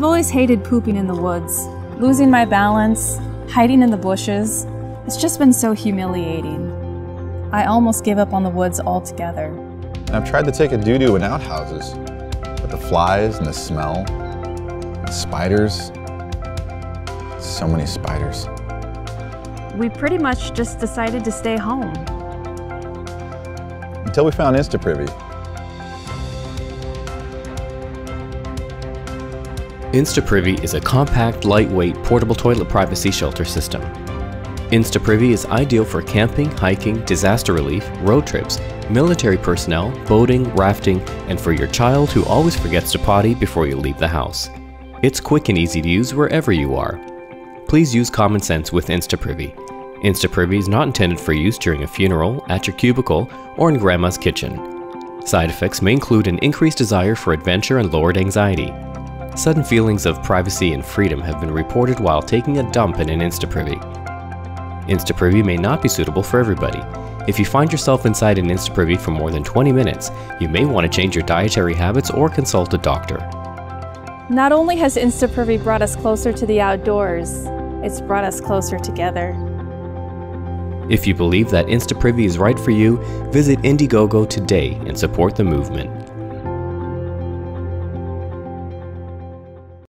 I've always hated pooping in the woods. Losing my balance, hiding in the bushes, it's just been so humiliating. I almost gave up on the woods altogether. And I've tried to take a doo-doo in outhouses, but the flies and the smell, the spiders, so many spiders. We pretty much just decided to stay home. Until we found InstaPrivy. InstaPrivy is a compact, lightweight, portable toilet privacy shelter system. InstaPrivy is ideal for camping, hiking, disaster relief, road trips, military personnel, boating, rafting, and for your child who always forgets to potty before you leave the house. It's quick and easy to use wherever you are. Please use common sense with InstaPrivy. InstaPrivy is not intended for use during a funeral, at your cubicle, or in grandma's kitchen. Side effects may include an increased desire for adventure and lowered anxiety. Sudden feelings of privacy and freedom have been reported while taking a dump in an InstaPrivy. InstaPrivy may not be suitable for everybody. If you find yourself inside an InstaPrivy for more than 20 minutes, you may want to change your dietary habits or consult a doctor. Not only has InstaPrivy brought us closer to the outdoors, it's brought us closer together. If you believe that InstaPrivy is right for you, visit Indiegogo today and support the movement.